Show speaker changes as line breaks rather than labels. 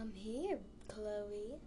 Come here, Chloe.